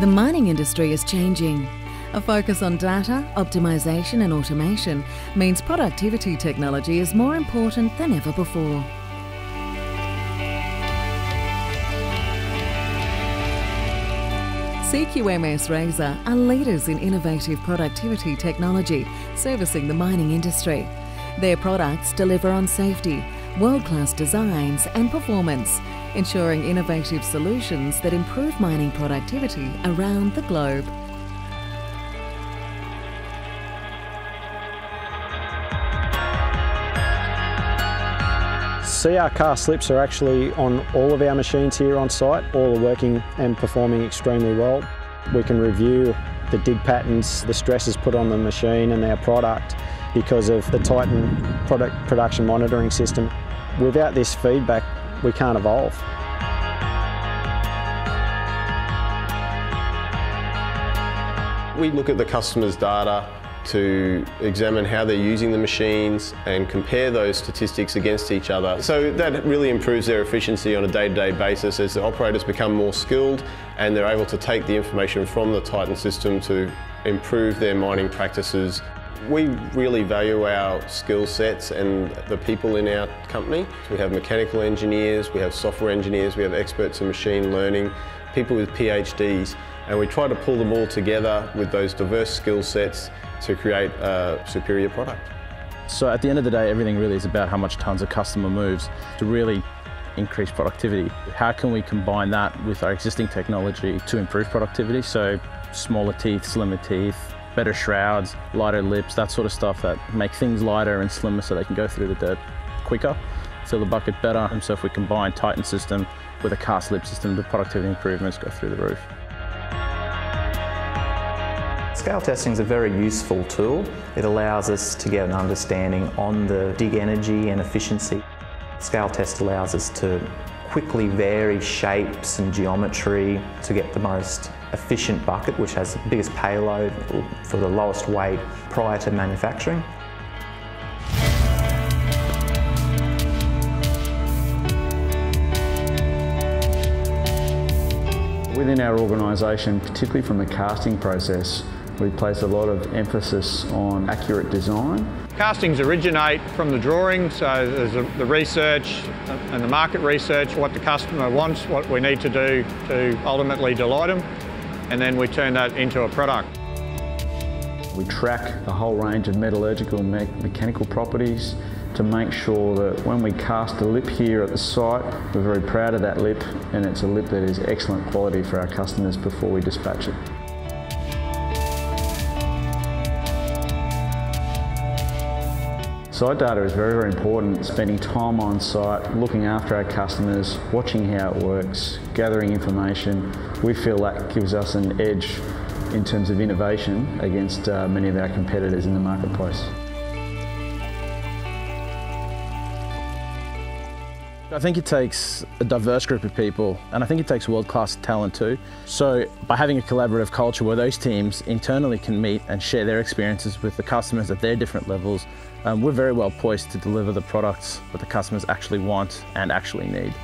The mining industry is changing. A focus on data, optimization, and automation means productivity technology is more important than ever before. CQMS Razer are leaders in innovative productivity technology servicing the mining industry. Their products deliver on safety, world class designs, and performance, ensuring innovative solutions that improve mining productivity around the globe. CR cast lips are actually on all of our machines here on site. All are working and performing extremely well. We can review the dig patterns, the stresses put on the machine and our product because of the Titan product production monitoring system. Without this feedback, we can't evolve. We look at the customer's data to examine how they're using the machines and compare those statistics against each other. So that really improves their efficiency on a day-to-day -day basis as the operators become more skilled and they're able to take the information from the Titan system to improve their mining practices. We really value our skill sets and the people in our company. We have mechanical engineers, we have software engineers, we have experts in machine learning, people with PhDs, and we try to pull them all together with those diverse skill sets to create a superior product. So at the end of the day, everything really is about how much tons a customer moves to really increase productivity. How can we combine that with our existing technology to improve productivity? So smaller teeth, slimmer teeth, better shrouds, lighter lips, that sort of stuff that make things lighter and slimmer so they can go through the dirt quicker, fill the bucket better. And so if we combine Titan system with a cast lip system, the productivity improvements go through the roof. Scale testing is a very useful tool. It allows us to get an understanding on the dig energy and efficiency. Scale test allows us to quickly vary shapes and geometry to get the most efficient bucket which has the biggest payload for the lowest weight prior to manufacturing. Within our organisation, particularly from the casting process, we place a lot of emphasis on accurate design. Castings originate from the drawing, so there's the research and the market research, what the customer wants, what we need to do to ultimately delight them, and then we turn that into a product. We track the whole range of metallurgical and me mechanical properties to make sure that when we cast a lip here at the site, we're very proud of that lip and it's a lip that is excellent quality for our customers before we dispatch it. Site data is very, very important. Spending time on site, looking after our customers, watching how it works, gathering information. We feel that gives us an edge in terms of innovation against uh, many of our competitors in the marketplace. I think it takes a diverse group of people and I think it takes world-class talent too. So by having a collaborative culture where those teams internally can meet and share their experiences with the customers at their different levels, um, we're very well poised to deliver the products that the customers actually want and actually need.